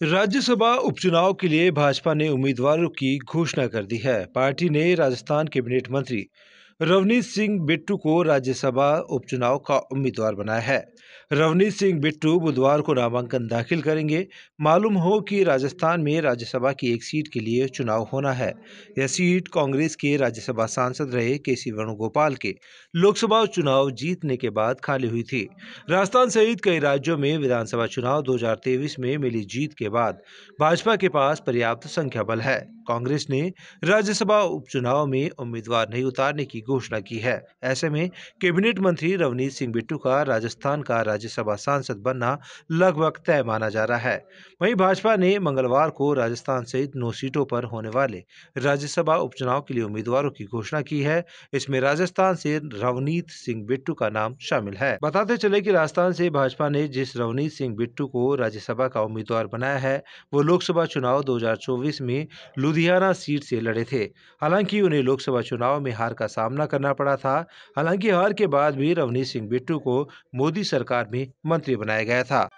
राज्यसभा उपचुनाव के लिए भाजपा ने उम्मीदवारों की घोषणा कर दी है। पार्टी ने राजस्थान कैबिनेट मंत्री रवनीत सिंह बिट्टू को राज्यसभा उपचुनाव का उम्मीदवार बनाया है। रवनीत सिंह बिट्टू बुधवार को नामांकन दाखिल करेंगे। मालूम हो कि राजस्थान में राज्यसभा की एक सीट के लिए चुनाव होना है। यह सीट कांग्रेस के राज्यसभा सांसद रहे के सी वेणुगोपाल के। लोकसभा चुनाव जीतने के बाद खाली हुई थी। राजस्थान सहित कई राज्यों में विधानसभा चुनाव 2023 में मिली जीत के बाद भाजपा के पास पर्याप्त संख्या बल है। कांग्रेस ने राज्यसभा उपचुनाव में उम्मीदवार नहीं उतारने की घोषणा की है। ऐसे में कैबिनेट मंत्री रवनीत सिंह बिट्टू का राजस्थान का राज्यसभा सांसद बनना लगभग तय माना जा रहा है। वहीं भाजपा ने मंगलवार को राजस्थान सहित नौ सीटों पर होने वाले राज्यसभा उपचुनाव के लिए उम्मीदवारों की घोषणा की है। इसमें राजस्थान से रवनीत सिंह बिट्टू का नाम शामिल है। बताते चले की राजस्थान से भाजपा ने जिस रवनीत सिंह बिट्टू को राज्यसभा का उम्मीदवार बनाया है, वो लोकसभा चुनाव 2024 में लुधियाना सीट से लड़े थे। हालाँकि उन्हें लोकसभा चुनाव में हार का सामना करना पड़ा था। हालाँकि हार के बाद भी रवनीत सिंह बिट्टू को मोदी सरकार में मंत्री बनाया गया था।